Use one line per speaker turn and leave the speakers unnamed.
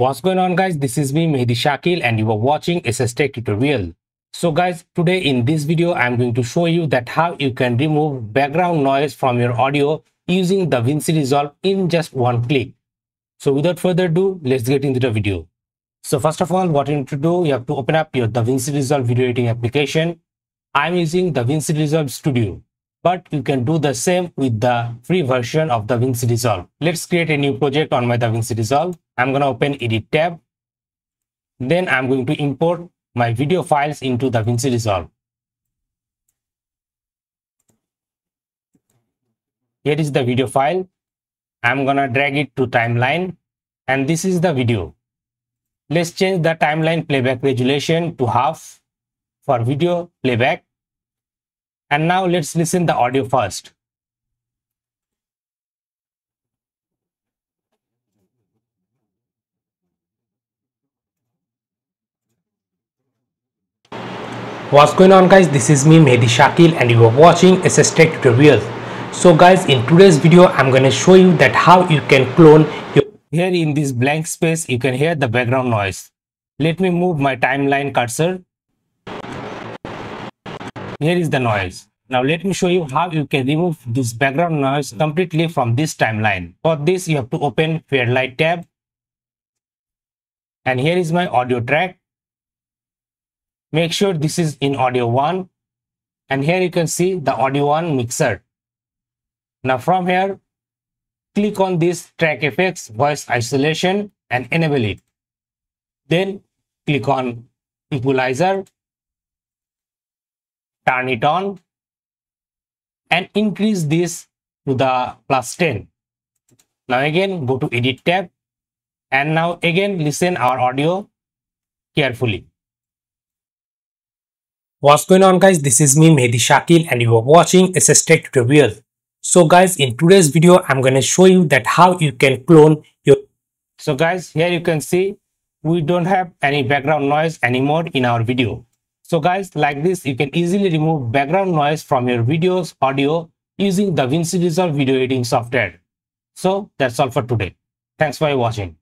What's going on guys? This is me Mehedi Shakeel and you are watching SSTec tutorial. So guys, today in this video I'm going to show you that how you can remove background noise from your audio using the DaVinci Resolve in just one click. So without further ado, let's get into the video. So first of all, what you need to do, you have to open up your DaVinci Resolve video editing application. I'm using the DaVinci Resolve Studio but you can do the same with the free version of the DaVinci Resolve. Let's create a new project on my DaVinci Resolve. I'm going to open edit tab. Then I'm going to import my video files into the DaVinci Resolve. Here is the video file. I'm going to drag it to timeline and this is the video. Let's change the timeline playback resolution to half for video playback and now let's listen the audio first. What's going on guys, this is me Mehedi Shakeel and you are watching SSTec tutorials. So guys, in today's video, I'm going to show you that how you can clone your... Here in this blank space, you can hear the background noise. Let me move my timeline cursor here is the noise. Now let me show you how you can remove this background noise completely from this timeline. For this you have to open Fairlight tab. And here is my audio track. Make sure this is in audio 1. And here you can see the audio 1 mixer. Now from here, click on this track effects voice isolation and enable it. Then click on equalizer turn it on and increase this to the plus 10. Now again go to edit tab and now again listen our audio carefully. What's going on guys this is me Mehedi Shakeel and you are watching SSTec tutorial. So guys in today's video I'm going to show you that how you can clone your so guys here you can see we don't have any background noise anymore in our video so guys, like this, you can easily remove background noise from your videos, audio using the DaVinci Resolve video editing software. So that's all for today. Thanks for watching.